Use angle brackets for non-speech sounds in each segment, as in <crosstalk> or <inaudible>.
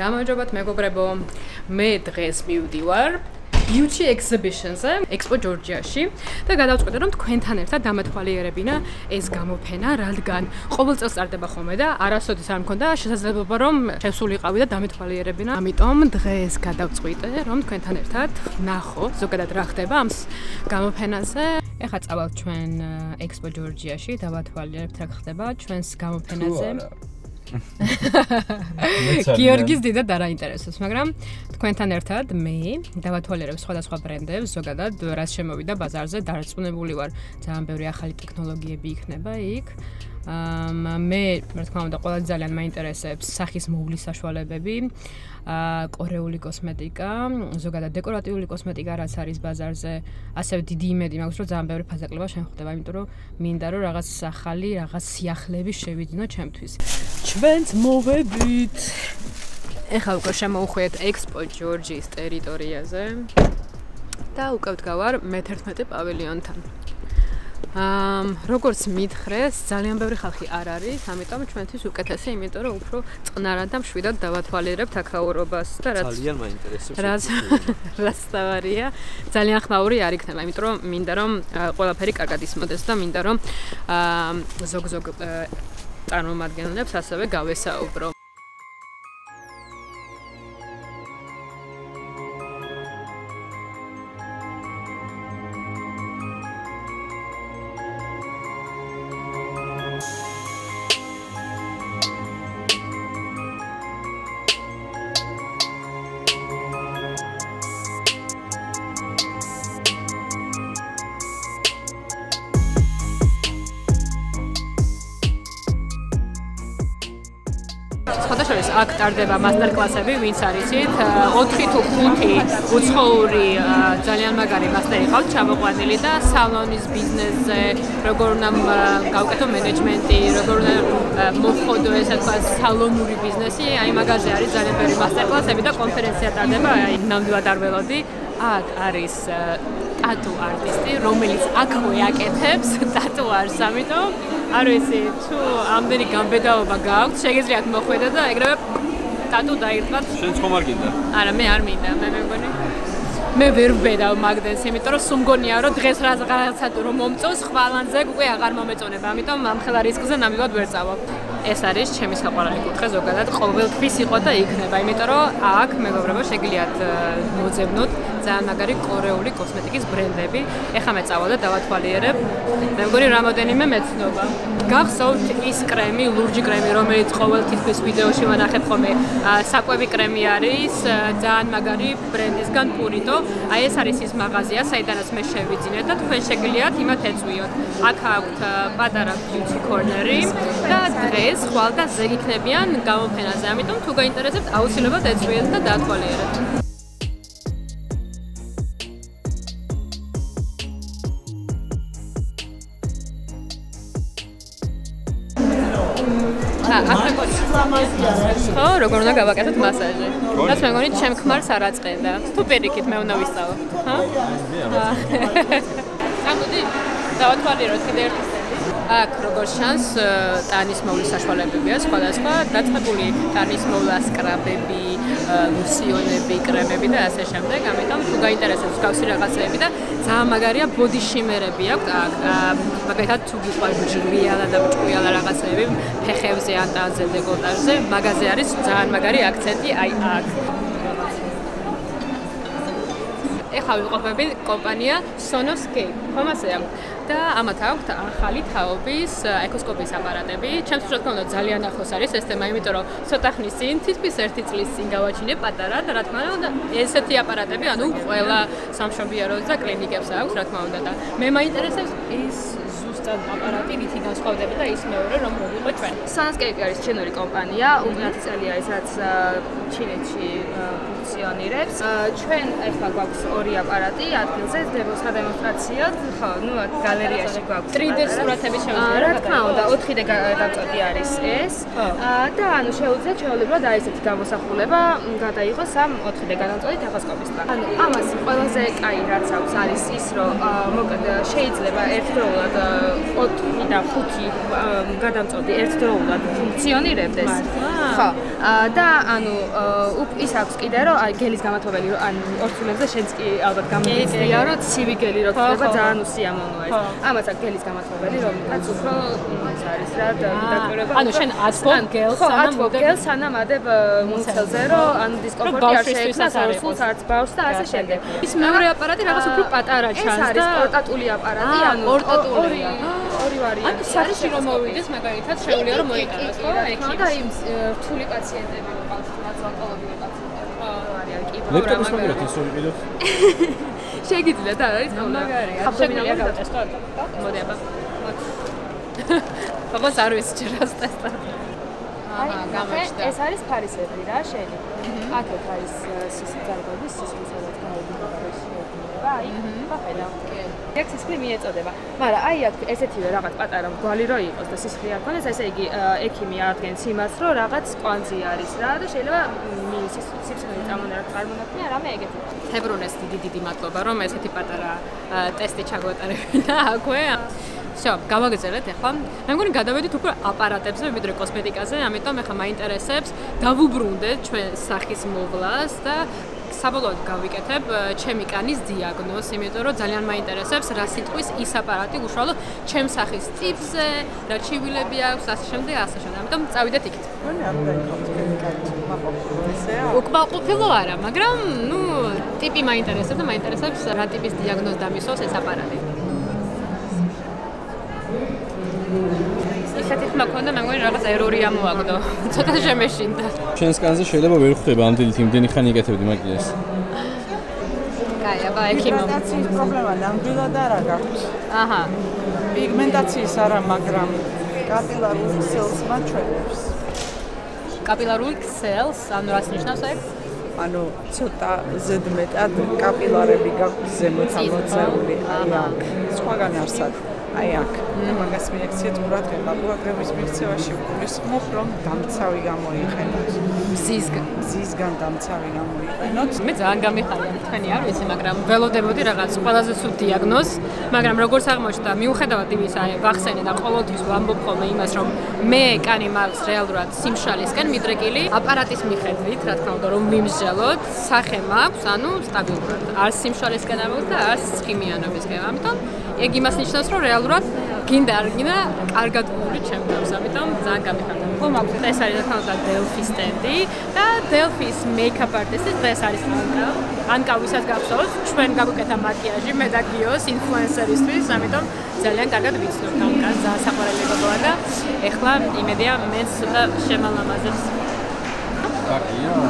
გამარჯობათ მეგობრებო. მე დღეს მივდივარ Beauty Exhibition-ზე, Expo Georgia-ში და გადავწყვიტე რომ თქვენთან ერთად დამეთვალიერებინა ეს გამოფენა, რადგან ყოველ წელს წარდება ხოლმე და არასოდეს არ მქონდა შესაძლებლობა რომ შესულიყავი და დამეთვალიერებინა. ამიტომ დღეს გადავწყვიტე რომ თქვენთან ერთად ნახო ზოგადად რა ხდება ამ გამოფენაზე. ეხლა წავალ ჩვენ Expo Georgia-ში და ვათვალიერებთ რა ხდება ჩვენს გამოფენაზე. გიორგის დიდად არაინტერესებს, მაგრამ თქვენთან ერთად მე დავათვალიერებ სხვადასხვა ბრენდებს, ზოგადად რაც შემოვიდა ბაზარზე, დარწმუნებული ვარ, ძალიან ბევრი ახალი ტექნოლოგიები იქნება იქ. აა მე, რა თქმა უნდა, ყველა ძალიან მაინტერესებს სახის მოვლის საშუალებები. აა კორეული კოსმეტიკა, ზოგადად დეკორატიული კოსმეტიკა რაც არის ბაზარზე, ასევე დიდი იმედი მაქვს, რომ ძალიან ბევრი ფაზაკლება შეხვდება, იმიტომ რომ მინდა რომ რაღაც ახალი, რაღაც სიახლეები შევიძინო ჩემთვის. ჩვენც მოვედით. ეხლა უკვე შემოუხვიეთ Expo Georgia-ის ტერიტორიაზე. და უკვე ვდგავარ მე-11 პავილიონთან. ამ როგორც მითხრეს, ძალიან ბევრი ხალხი არ არის, ამიტომ ჩვენთვის უკეთესი, იმიტომ რომ უფრო წყნარად და მშვიდად დავათვალიერებთ აქაურობას და რაც ძალიან მაინტერესებს. რაც <laughs> რაც თავარია, ძალიან ხმაური არ იქნება, იმიტომ რომ მინდა რომ ყველაფერი კარგად ისმოდეს და მინდა რომ ზოგ-ზოგ წარმომადგენლებს ასევე გავესაუბრო. აქ ტარდება მასტერკლასები, ვინც არიცით, 4 თუ 5 უცხოური ძალიან მაგარი მასტერი ყავთ ჩამოყვანილი და სალონის ბიზნესზე, როგორ უნდა გავკეთო მენეჯმენტი, როგორ უნდა მოხოდო ესა თქვა სალონური ბიზნესი, აი მაგაზე არის ძალიან ბევრი მასტერკლასები და კონფერენცია ტარდება, აი ნამდვილად არ ველოდი. აქ არის ტატუ არტისტი, რომელიც აქვე აკეთებს <laughs> ტატუაჟს, ამიტომ არ ვიცი, თუ ამდენი გამბედაობა გააქვს, შეგიძლიათ მოხვიდე და ეგრევე ტატუ დაირთვათ. შენ ხომ არ გინდა? არა, მე არ მინდა, მე მეგონი. მე ვერ ვბედავ მაგდენს, იმიტომ რომ სუმგონია რომ დღეს რაღაცა რომ მომწონს, ხვალანზე უკვე აღარ მომეწონება, ამიტომ ამ ხელა რისკზე ნამდვილად ვერ წავალ. ეს არის ჩემი საყვარელი კუთხე ზოგადად ყოველთვის იყო და იქნება, იმიტომ რომ აქ მეგობრებო შეგიძლიათ მოძებნოთ ძალიან მაგარი კორეული კოსმეტიკის ბრენდები. ეხლა მე წავალ და დავათვალიერებ. მე მგონი რამოდენიმე მეცნობა. გახსოვთ ის კრემი, ლურჯი კრემი, რომელიც ყოველ თითქმის ვიდეოში ვანახებ ხოლმე, საკვები კრემი არის, ძალიან მაგარი ბრენდისგან პურიტო. აი ეს არის ის მაღაზია, საიდანაც მე შევიძინე და თქვენ შეგიძლიათ იმათ ეწვიოთ. აქ აქვთ პატარა beauty corner-ი და დღეს ხვალ და ზეგი იქნებიან გამოფენაზე. ამიტომ თუ გაინტერესებთ, აუცილებლად ეწვიეთ და დაათვალიერებთ. ხო, როგორ უნდა გავაკეთოთ მასაჟი? რაც მე მგონი ჩემ ქმარს არ აწყენდა. თუ პირიქით მე უნდა ვისწავლო. ხა? <laughs> ამოდი, დავათვალიეროთ კიდე ერთი აქ როგორ შანს ტანის მოვლის საშუალებებია სხვადასხვა დაწყებული ტანის მოვლა სკრაბები, ლუსიონები, კრემები და ასე შემდეგ. ამიტომ თუ გაინტერესებს გავსი რაღაცეები და ძალიან მაგარია ბოდი შიმერები აქვს აქ. მაგალითად თუ გიყვარს ჯვრიალა და ჭკვიალა რაღაცეები ფეხებზე ან ტანზე დეკოლტაჟზე, მაგაზე არის ძალიან მაგარი აქცენტი აი აქ. ეხლა ვიყოფები კომპანია Sonoscape. ხომ ასეა? და ამათ აქვთ ახალი თაობის ეკოსკოპის აპარატები. ჩემს თქმა უნდა ძალიან ახლოს არის ეს თემა, იმიტომ რომ ცოტა ხნის წინ თითქმის 1 წლის წინ გავაჩინე პატარა და რა თქმა უნდა ესეთი აპარატები ანუ ყველა სამშობიაროზე და კლინიკებს აქვს რა თქმა უნდა და მე მაინტერესებს ეს ზუსტად აპარატი რითი განსხვავდება და ის მეორე რომ მოვიყო ჩვენ. Sunscape არის ჩინური კომპანია, უმეტეს წელია ის რაც ჩინეთში ფუნქციონირებს. ჩვენ ახლა გვაქვს ორი აპარატი ადგილზე, დებოს დემონსტრაციად, ხო, ну გალერეაში გვაქვს 3D სურათები შეუძლია. რა თქმა უნდა, 4D დაწოდი არის ეს. და ანუ შეუძლია ჩაოლებრად არის ესეთი გამოსახულება, გადაიღოს ამ 4D გადაწოდი თახოსკოპისთან. ანუ ამას ყველაზე კაი რაც აქვს არის ის, რომ მოკლედ შეიძლება ერთდროულად 4 და 5 გადამწოდი ერთდროულად ფუნქციონირებდეს. ხო. და ანუ ის აქვს კიდე რომ აი გელის გამათობელი რომ ან ორცულებზე შენც კი ალბათ გამიგეცია რომ ცივი გელი რო ხდება ძალიან უსიამოვნოა ეს. ამაც აქვს გელის გამათობელი რომლითაც უფრო ის არის რა დაკვირვება. ანუ შენ ათბობ გელს სანამ მოდებ გელს სანამ ადებ მუცელზე რომ ანუ დისკომფორტი არ შეექმნას ორსულს არც ბავს და ასე შემდეგ. ის მეორე აპარატი რაღაც უფრო პატარა ჩანს და ეს არის პორტატული აპარატი ანუ პორტატული ორი ვარიანტი. ანუ სახში რომ მოვიდეს მაგალითად შეუძლია რომ მოიტანოს ხო? ექიმი. და იმ რთული პაციენტები რაც ონკოლოგიური პაციენტები. ხო, არიან კი. ლექტორის მაგალითად ის ორი კიდევ. შეგიძლიათ არ არის მაგარია. შეგვიძლია გავტესტო. მოდი აბა. აბა არ ვიცი ჯერ რას ტესტად. აჰა, გამოჩნდა. ეს არის ფარისებრი რა, შენი. აქეთ არის სისხლისადაც გაიგება ეს შეიძლება. აი, ხახედა. კი. ეს სისხლი მიეწოდება. მაგრამ აი აქ ესეთივე რაღაც პატარა მგვალი რო იყოს და სისხლი არ ქონდეს, ესე იგი ექიმი ადგენს იმას, რომ რაღაც კვანძი არის რა და შეიძლება სისხლი წამონა წარმონაქმნია რამე ეგეთი. თებრონეს დიდი დიდი მადლობა, რომ ესეთი პატარა ტესტი ჩაგვეტარებინა აქვე. всё, გავაგზავნეთ ახლა. მე მგონი გადავედით უკვე აპარატებზე, ვიდრე კოსმეტიკაზე, ამიტომ ახლა მაინტერესებს დავუბრუნდეთ ჩვენ სახის მოვლას და საბოლოოდ გავიკეთებ ჩემი კანის დიაგნოზს, იმიტომ რომ ძალიან მაინტერესებს რა სიტყვის ის აპარატი უშუალოდ ჩემ სახის ტიპზე, რა ჩივილები აქვს, ასე შემდეგ, ასე შემდეგ. ამიტომ წავიდეთ იქით. მგონი არ დაიქოთ ჩემი კანი, მაყურებელია. უკმაყოფილო არა, მაგრამ ნუ ტიპი მაინტერესებს და მაინტერესებს რა ტიპის დიაგნოზს დამისვავს ეს აპარატი. ისეთი ხმა ქონდა, მე მგონი რაღაც ერორი ამოაგდო. <laughs> ცოტა შემეშინდა. ჩვენს კანზე შეიძლება ვერ ხვდება ამდენი იმდენი ხანი იკეთებდი მაგიას. კაი, აბა ექიმო. პიგმენტაციის პრობლემა ნამდვილად არ აქვს. აჰა. პიგმენტაციის არა, მაგრამ კაპილარული ქსელს მაჩვენებს. კაპილარული ქსელს, ანუ რას ნიშნავს ეს? ანუ ცოტა ზედმეტად კაპილარები გაქვს ზემოთ ამოწეული. აი აქ. სხვაგან არ საქმე. აი აქ მაგას მიექციეთ ყურადღება ყურადღების მიქცევაში გულისხმობ რომ დამცავი გამოიყენოთ. მზისგან მზისგან დამცავი გამოიყენოთ. მე ძალიან გამიხარია თქვენი არ ვიცი მაგრამ ველოდებოდი რაღაც ყველაზე სულ დიაგნოზ მაგრამ როგორც აღმოჩნდა მიუხედავად იმისა ვახსენე და ყოველთვის ვამბობ ხოლმე იმას რომ მე კანი მაქვს რეალურად სიმშალისკენ მიდრეკილი აპარატის მიხედვით რა თქმა უნდა რომ მიმსჯელოთ სახე მაქვს ანუ სტაბილურად. არ სიმშალისკენ ამბობ და არ სქიმიანობისკენ ამიტომ ეგ იმას ნიშნავს რომ რეალ რეალურად გინდა არ გინდა კარგად ვული ჩემს ამიტომ ძალიან გამიხარდა. ხო მაქვს ეს არის თქო და დელფი სტენდი და დელფის მეიქაპ არტისტი დღეს არის ანკა. ანკა ვისაც გახსოვს, ჩვენ გაგვიკეთა მაკიაჟი მე და გიოს ინფლუენსერისთვის, ამიტომ ძალიან კარგად ვიცნობ ანკას ძალიან საყვარელი გოგოა და ეხლა იმედია მეც ცოტა შემალამაზებს.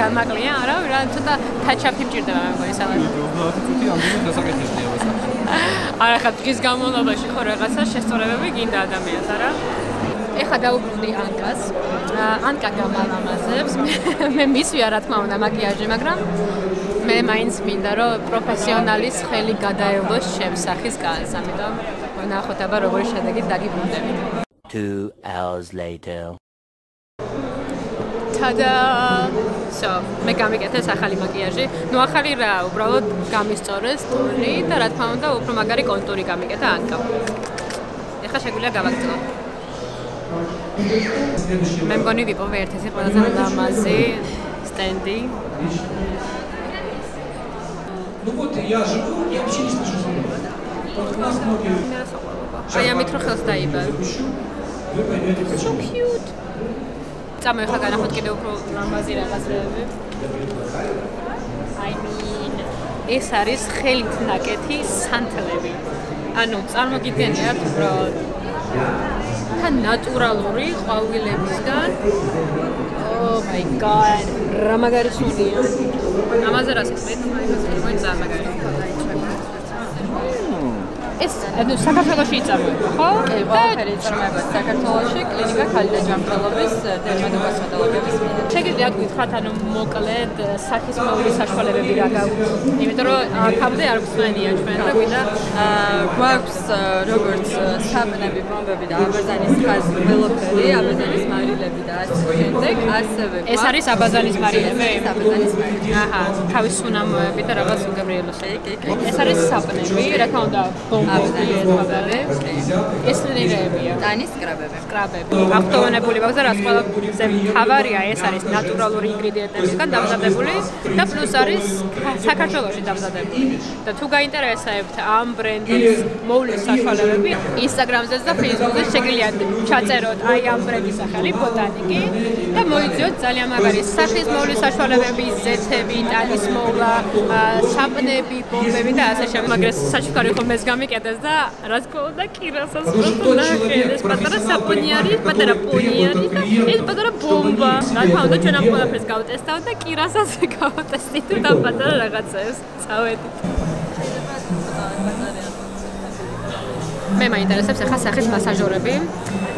გამაკლია, არა, რა ცოტა ტაჩაპი მჭირდება მე მგონი სალათ. ცოტა ამდენი დასაკეთებია ვასახი. არა ხა დღის განმავლობაში ხო რაღაცა შესწორებები გინდა ადამიანს არა? ეხა დაუბრუნდი ანკას. ანკა გამალამაზებს მე მისვია რა თქმა უნდა მაკიაჟი მაგრამ მე მაინც მინდა რომ პროფესიონალის ხელი გადაევლოს ჩემს სახის კანს ამიტომ ნახოთ აბა როგორი შედეგი დაგიბრუნდები. 2 hours later tada so მე გამიკეთეს ახალი მაკიაჟი ნუ ახალი რა უბრალოდ გამისწორეს ტონი და რა თქმა უნდა უფრო მაგარი კონტური გამიკეთა ანკა ეხლა შეგვიძლია გავაგრძელოთ მე მგონი ვიპოვე ერთ-ერთი ყველაზე ლამაზი სტენდი Ну вот я живу, я вообще не слышу звонок. Вот у нас многие... Ai, amit რო ხელს დაიბარ. So cute. წამოიხა განახოთ კიდე უფრო ლამაზი რაღაცები. I mean, ეს არის ხელით ნაკეთი სანთლები. ანუ წარმოგიდგენიათ უბრალოდ თან ნატურალური ყვავილებისგან. Oh my god, რა მაგარი სუნია. ამაზე რა სიტყვით? აი, ეს მოიცა მაგარი. ეს ანუ საქართველოსი იწარმოება, ხო? კი, ყველაფერი იწარმოება საქართველოსი, კლინიკა ქალიდა ჯანმრთელობის დერმატოკოსმეტოლოგების მიერ. შეგიძლიათ გითხრათ ანუ მოკლედ სახის მოვლის საშუალებები რა გაქვს? იმიტომ რომ აქამდე არ გვსვენია ჩვენ და გვინდა გვაქვს როგორც საპნები, ბომბები და აბაზანის ხაზი, ველოფერი, აბაზანის მარილები და ასე შემდეგ, ასევე ეს არის აბაზანის მარილები? აბაზანის მარილები. აჰა, თავის სუნამოები და რაღაც უგებრიელოსი. კი, კი. ეს არის საპნები, რა თქმა უნდა, ბომბები ეს ნიგებია. დანის სკრაბები. სკრაბები. ავტომატებული ბაგზა რაც ყველაზე მთავარია ეს არის ნატურალური ინგრედიენტებისგან დამზადებული და პლუს არის საქართველოსში დამზადებული. და თუ გაინტერესებთ ამ ბრენდის მოვლის საშუალებები, Instagram-ზე და Facebook-ზე შეგიძლიათ ჩაწეროთ აი ამ ბრენდის სახელი ბოტანიკი და მოიძიოთ ძალიან მაგარი სახის მოვლის საშუალებები, ზეთები, ტანის მოვლა, საპნები, ბომბები და ასე შემდეგ. მაგრამ საჩუქარი ხომ ეს გამიკეთეს და რა თქმა უნდა კირასაც პროტო ნახე ეს პატარა საპონი არის, პატარა პონი არის და ეს პატარა ბომბა. რა თქმა უნდა ჩვენ ამ ყველაფერს გავტესტავ და კირასაც <laughs> გავტესტით და პატარა რაღაცებს. წავედით. მე მაინტერესებს ახლა სახის მასაჟორები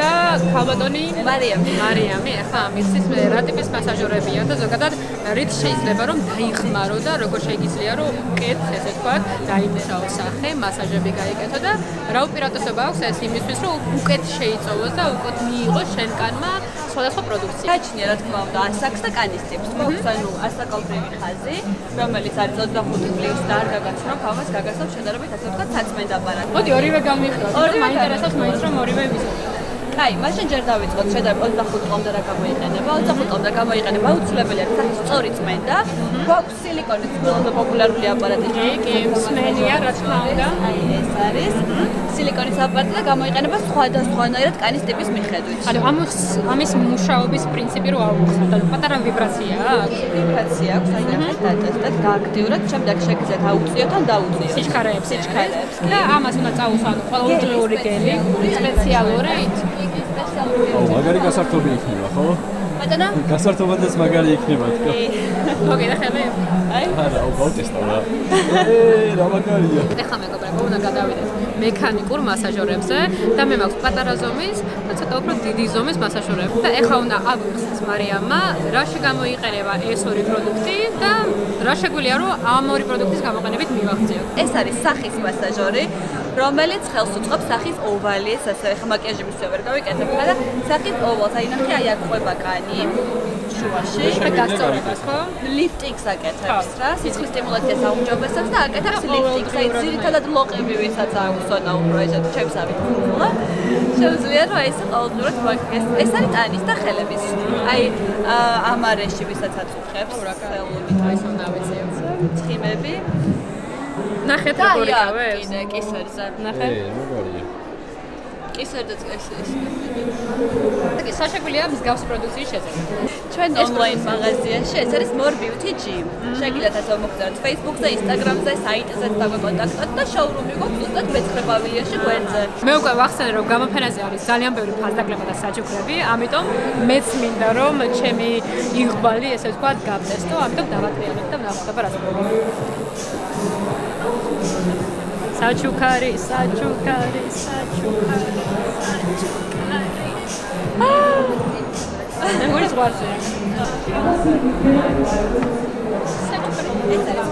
და ქალბატონი მარიამი. მარიამი. ახლა მისთვის მე რა ტიპის მასაჟორებია და ზოგადად რით შეიძლება რომ დაიხმარო და როგორ შეიძლება რომ უკეთ ესე თქვა დაიმუშაო სახე მასაჟები გაიგეთო და რა უპირატესობა აქვს ეს იმისთვის რომ უკეთ შეიწოვოს და უკეთ მიიღოს შენკანმა სხვადასხვა პროდუქცია. გაჩნია რა თქმა უნდა ასაკს და კანის ტიპს. მოხსნა ნუ ასაკობრივი ხაზი, რომელიც არის 25 პლუს და არ გაგაცნო, ხავას გაგაცნო შედარებით ასე ვთქვა საწმენდა აპარატი. მოდი ორივე გამიხდო. მაინტერესებს მაინც რომ ორივე ვიზიტო. აი, მაშინ ჯერ დავიწყოთ შედარებით 25 წლამდე რა გამოიყენება. 25 წლამდე გამოიყენება აუცილებელია სახის სწორი წმენდა. გვაქვს სილიკონის ყველაზე პოპულარული აპარატი. კი, კი, სმენია, რა თქმა უნდა. აი, ეს არის სილიკონის აპარატი და გამოიყენება სხვადასხვანაირად კანის ტიპის მიხედვით. ანუ ამის ამის მუშაობის პრინციპი რო აუხსნათ, ანუ პატარა ვიბრაცია აქვს. ვიბრაცია აქვს, აი, ნახეთ დაწესდეთ, გააქტიუროთ, შემდეგ შეგიძლიათ აუწიოთ ან დაუწიოთ. სიჩქარეებს, სიჩქარეებს. და ამას უნდა წაუხსნათ ყოველდღიური გელი, სპეციალური აუ, მაგარი გასართობი იქნება, ხო? ბატონო? გასართობადაც მაგარი იქნება, თქო. მოგედა ხელი? აი. არა, გავტესტავ რა. ე, რა მაგარია. ეხლა მეგობრებო, უნდა გადავიდეთ მექანიკურ მასაჟორებზე და მე მაქვს პატარა ზომის და ცოტა უფრო დიდი ზომის მასაჟორები. და ეხლა უნდა აგვიხსნას მარიამმა, რაში გამოიყენება ეს ორი პროდუქტი და რა შეგვიძლია რომ ამ ორი პროდუქტის გამოყენებით მივახციოთ. ეს არის სახის მასაჟორი, რომელიც ხელს უწყობს სახის ოვალის, ასე ხა მაკიაჟი მისვე ვერ გავიკეთებ, მაგრამ სახის ოვალს, აი ნახე, აი აქ ყვება კანი შუაში და გასწორებას, ხო? ლიფტინგს აკეთებს რა, სიცხის სტიმულაციას აუმჯობესებს და აკეთებს ლიფტინგს, აი ძირითადად ლოყები ვისაც აქვს ანა უფრო ესეთ ჩემსავით ფორმულა. შეუძლია რომ ეს ყოველდღურად მაგას ეს არის ტანის და ხელების. აი ამარეში ვისაც აწუხებს, ხელობით აი სონა ვიციო. ცხიმები ნახეთ როგორ იკავებს? კიდე კისერზე. ნახეთ. ე, მაგარია. კისერზე ეს ეს. კი, საშეგვიძლია მსგავს პროდუქციის შეძენა. ჩვენ ონლაინ მაღაზიაში ეს არის More Beauty Gym. შეგიძლიათ ასე მოგწეროთ Facebook-ზე, Instagram-ზე, საიტზე დაგვეკონტაქტოთ და შოურუმი გვაქვს ზუსტად მეცხრე პავილიონში გვერდზე. მე უკვე ვახსენე რომ გამოფენაზე არის ძალიან ბევრი ფასდაკლება და საჩუქრები, ამიტომ მეც მინდა რომ ჩემი იღბალი ესე ვთქვათ გავტესტო, ამიტომ დავატრიალებ და ვნახოთ რა თქმა საჩუქარი, საჩუქარი, საჩუქარი, საჩუქარი. აა! მე მგონი ზღვარზე. ეს არის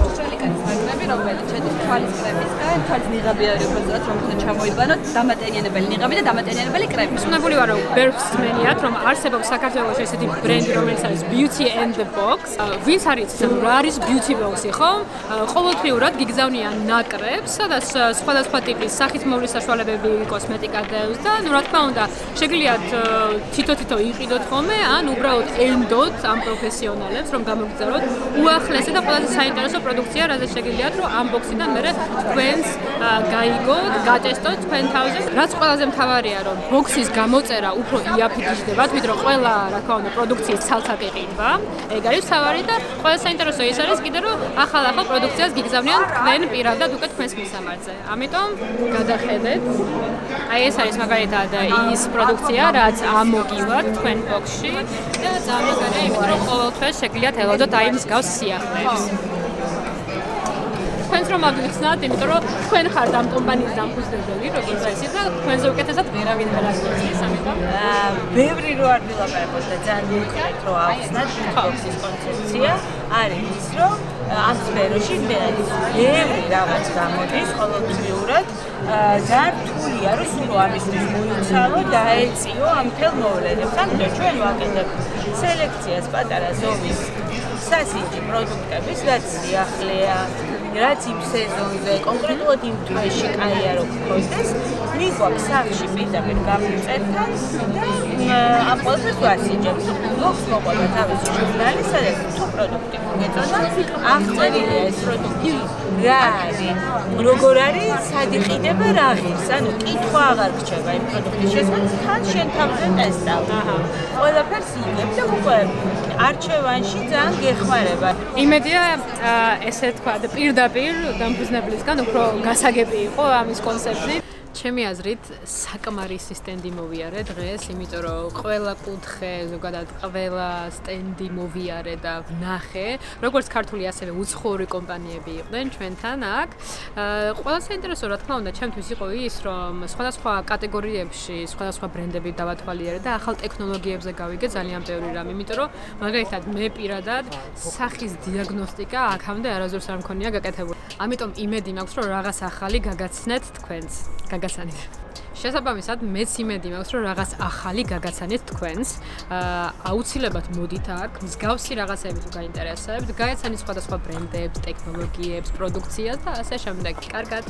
მაგნები, რომელიც შედის თვალის კრემისგან, თვალის ნიღაბი არის უბრალოდ რომელსაც ჩამოიბანოთ, დამატენიანებელი ნიღაბი და დამატენიანებელი კრემი. ცნობილი ვარ რომ ბევრს მენიათ რომ არსებობს საქართველოს ესეთი ბრენდი რომელიც არის Beauty and the Box. ვინც არის იცის რა არის Beauty Box-ი, ხო? ყოველთვიურად გიგზავნიან ნაკრებს, სადაც სხვადასხვა ტიპის სახით მოვლის საშუალებები კოსმეტიკა დევს და ნუ რა თქმა უნდა, შეგიძლიათ თითო-თითო იყიდოთ ხოლმე, ან უბრალოდ ენდოთ ამ პროფესიონალებს, რომ გამოგზავნოთ უახლესი და ყველაზე საინტერესო პროდუქცია, რაზეც შეგიძლიათ რომ ამ ბოქსიდან მე თქვენს გაიგოთ, გატესტოთ თქვენ თავზე. რაც ყველაზე მთავარია, რომ ბოქსის გამოწერა უფრო იაფიჯდება, თვით რომ ყველა, რა თქმა უნდა, პროდუქციის ცალ-ცალ იყიდვა. ეგ არის თავარი და ყველა საინტერესო ის არის კიდე რომ ახალ-ახალ პროდუქციას გიგზავნიან თქვენ პირადად უკვე თქვენს მისამართზე. ამიტომ გადახედეთ. აი ეს არის მაგალითად ის პროდუქცია, რაც ამოგივათ თქვენ ბოქსში და ძალიან მაგარია, იმიტომ რომ ყოველთვის შეგიძლიათ ელოდოთ აი მსგავს სიახლეებს. თქვენს რომ აგიხსნათ, იმიტომ რომ თქვენ ხართ ამ კომპანიის დამფუძნებელი, როგორც წესი და თქვენზე უკეთესად ვერავინ ვერ აღნიშნავს, ამიტომ ბევრი რო არ ვილაპარაკოთ და ძალიან მიხარით რომ ახსნათ ბოქსის კონცეფცია არის ის რომ ამ სფეროში ბევრი რაღაც გამოდის ყოველდღიურად და რთულია რომ სულ ამისთვის მოიცალო და ეწიო ამ თელ მოვლენებს. ანუ ჩვენ ვაკეთებთ სელექციას პატარა ზომის სასიჯი პროდუქტების, რაც სიახლეა, რაც იმ სეზონზე, კონკრეტულად იმ თვეში კაია რო გქონდეს, მიგვაქვს სახში პირდაპირ გამიწეთან და ამ ყველაფერს ვასიჯებს. ლოქს მოყვება თავისი ჟურნალი, სადაც თუ პროდუქტი მოგეწონა, აღწერილია ეს პროდუქტი რა არის, როგორ არის, სად იყიდება რა ღირს, ანუ კითხვა აღარ გრჩება იმ პროდუქტის შესახებ, თან შენ თავზე ტესტავ. აჰა. ყველაფერს იგებ და უკვე არჩევანში ძალიან გეხმარება. იმედია ესე თქვა და პირდაპირ დამფუძნებლისგან უფრო გასაგები იყო ამის კონცეფცი. ჩემი აზრით საკმარისი სტენდი მოვიარე დღეს, იმიტომ რომ ყველა კუთხე, ზოგადად ყველა სტენდი მოვიარე და ვნახე, როგორც ქართული ასევე უცხოური კომპანიები იყვნენ ჩვენთან აქ. ყველა საინტერესო რა თქმა უნდა, ჩემთვის იყო ის, რომ სხვადასხვა კატეგორიებში სხვადასხვა ბრენდები დავათვალიერე და ახალ ტექნოლოგიებზე გავიგე ძალიან ბევრი რამ, იმიტომ რომ მაგალითად მე პირადად სახის დიაგნოსტიკა აქამდე არასდროს არ მქონია გაკეთებული. ამიტომ იმედი მაქვს, რომ რაღაც ახალი გაგაცნეთ თქვენს. გაგაცანით. შესაბამისად, მეც იმედი მაქვს, რომ რაღაც ახალი გაგაცანით თქვენს. აა აუცილებლად მოდით აქ, მსგავსი რაღაცები თუ გაინტერესებთ, გაიცანით სხვადასხვა ბრენდებს, ტექნოლოგიებს, პროდუქციას და ასე შემდეგ. კარგად.